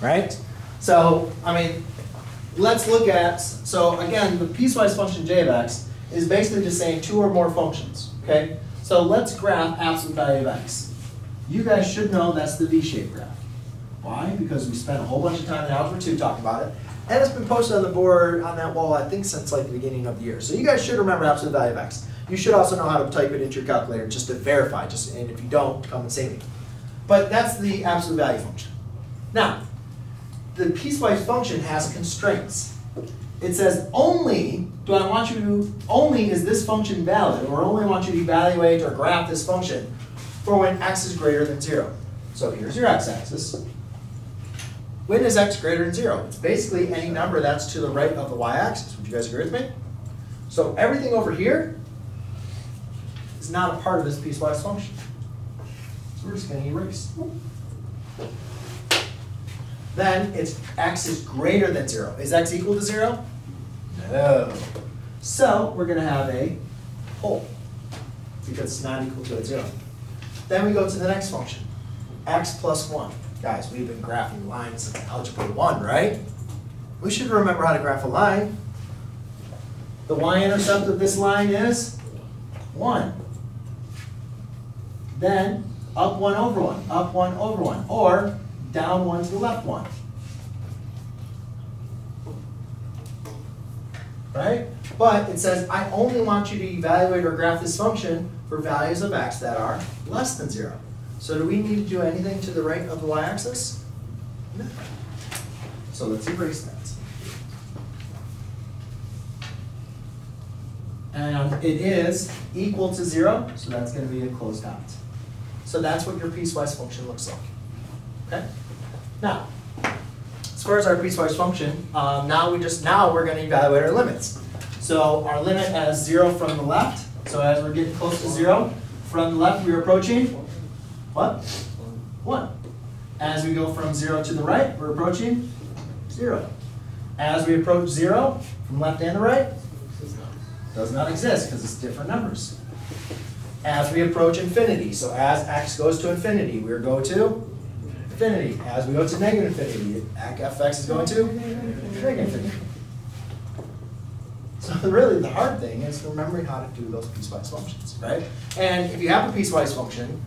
right? So, I mean, let's look at, so again, the piecewise function j of x is basically just saying two or more functions, okay? So let's graph absolute value of x. You guys should know that's the v-shaped graph. Why? Because we spent a whole bunch of time in Algebra 2 talking about it, and it's been posted on the board on that wall, I think, since like the beginning of the year. So you guys should remember absolute value of x. You should also know how to type it into your calculator just to verify, just, and if you don't, come and say me. But that's the absolute value function. Now, the piecewise function has constraints. It says only do I want you to, only is this function valid, or only want you to evaluate or graph this function for when x is greater than zero. So here's your x-axis. When is x greater than zero? It's basically any number that's to the right of the y-axis. Would you guys agree with me? So everything over here is not a part of this piecewise function. So we're just going to erase. Then it's x is greater than zero. Is x equal to zero? No. So we're going to have a hole because it's not equal to a zero. Then we go to the next function, x plus one. Guys, we've been graphing lines since algebra one, right? We should remember how to graph a line. The y-intercept of this line is one. Then up one over one, up one over one, or down one to the left one. Right? But it says, I only want you to evaluate or graph this function for values of x that are less than zero. So do we need to do anything to the right of the y-axis? No. So let's erase that. And it is equal to zero, so that's going to be a closed dot. So that's what your piecewise function looks like. Okay? Now, as far as our piecewise function, um, now we just now we're going to evaluate our limits. So our limit as zero from the left. So as we're getting close to zero, from the left we're approaching what? One. As we go from zero to the right, we're approaching zero. As we approach zero, from left and the right, does not exist because it's different numbers. As we approach infinity, so as x goes to infinity, we go to infinity. As we go to negative infinity, fx is going to negative infinity. So really the hard thing is remembering how to do those piecewise functions, right? And if you have a piecewise function,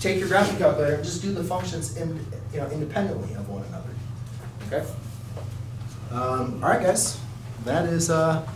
take your graphing calculator and just do the functions in, you know, independently of one another. Okay? Um, all right, guys. That is uh,